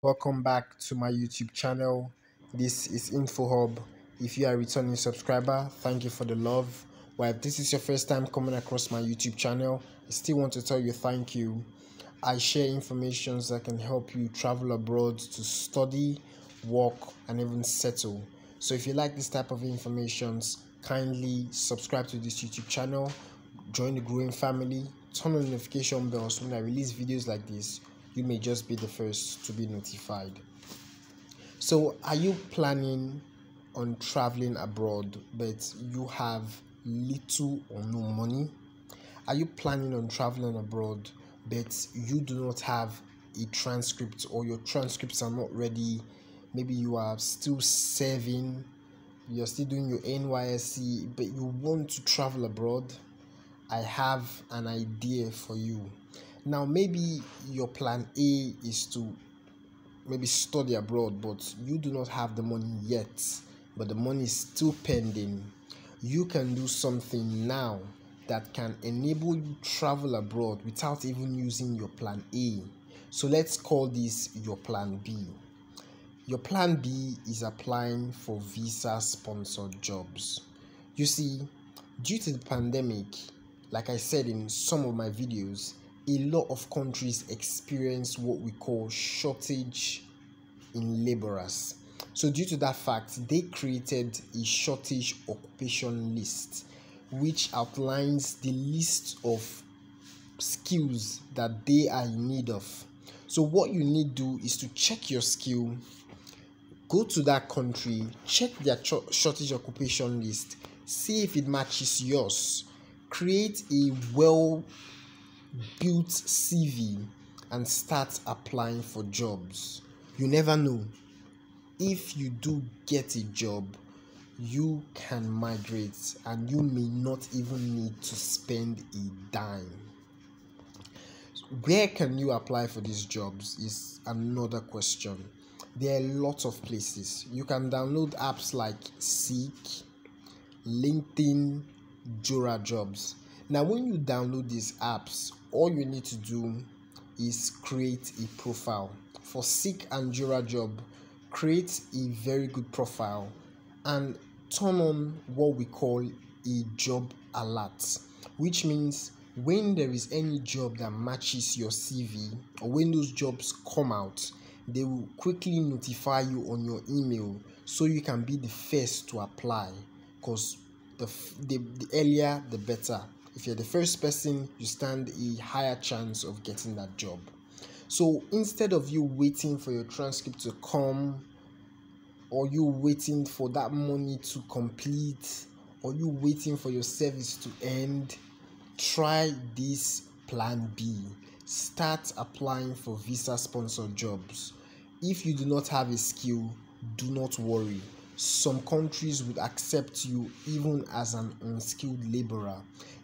Welcome back to my YouTube channel. This is InfoHub. If you are a returning subscriber, thank you for the love. Well, if this is your first time coming across my YouTube channel, I still want to tell you thank you. I share information that can help you travel abroad to study, work, and even settle. So if you like this type of information, kindly subscribe to this YouTube channel, join the growing family, turn on notification bells when I release videos like this you may just be the first to be notified. So, are you planning on traveling abroad but you have little or no money? Are you planning on traveling abroad but you do not have a transcript or your transcripts are not ready? Maybe you are still serving, you're still doing your NYSC, but you want to travel abroad. I have an idea for you now, maybe your plan A is to maybe study abroad, but you do not have the money yet, but the money is still pending. You can do something now that can enable you travel abroad without even using your plan A. So let's call this your plan B. Your plan B is applying for visa sponsored jobs. You see, due to the pandemic, like I said in some of my videos, a lot of countries experience what we call shortage in laborers. So, due to that fact, they created a shortage occupation list which outlines the list of skills that they are in need of. So, what you need to do is to check your skill, go to that country, check their shortage occupation list, see if it matches yours, create a well build CV and start applying for jobs. You never know. If you do get a job, you can migrate and you may not even need to spend a dime. Where can you apply for these jobs is another question. There are lots of places. You can download apps like Seek, LinkedIn, Jora Jobs. Now, when you download these apps, all you need to do is create a profile. For Seek and Jora Job, create a very good profile and turn on what we call a job alert, which means when there is any job that matches your CV or when those jobs come out, they will quickly notify you on your email so you can be the first to apply because the, the, the earlier the better if you're the first person, you stand a higher chance of getting that job. So instead of you waiting for your transcript to come, or you waiting for that money to complete, or you waiting for your service to end, try this plan B. Start applying for visa sponsored jobs. If you do not have a skill, do not worry some countries would accept you even as an unskilled laborer.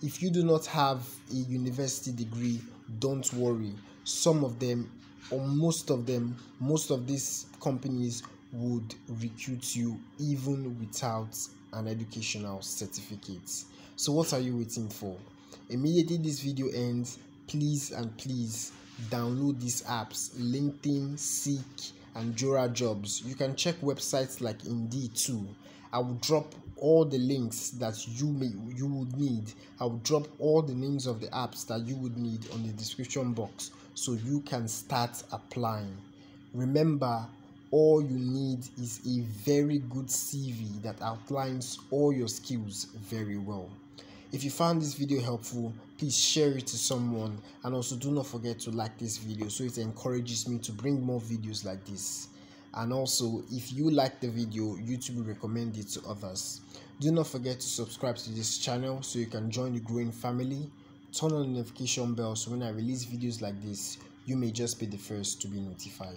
If you do not have a university degree, don't worry. Some of them, or most of them, most of these companies would recruit you even without an educational certificate. So, what are you waiting for? Immediately this video ends, please and please download these apps LinkedIn, Seek, and Jora Jobs. You can check websites like Indeed too. I will drop all the links that you may you would need. I will drop all the names of the apps that you would need on the description box so you can start applying. Remember, all you need is a very good CV that outlines all your skills very well. If you found this video helpful, please share it to someone and also do not forget to like this video so it encourages me to bring more videos like this. And also, if you like the video, YouTube will recommend it to others. Do not forget to subscribe to this channel so you can join the growing family. Turn on the notification bell so when I release videos like this, you may just be the first to be notified.